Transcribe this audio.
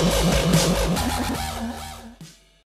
フフフフ。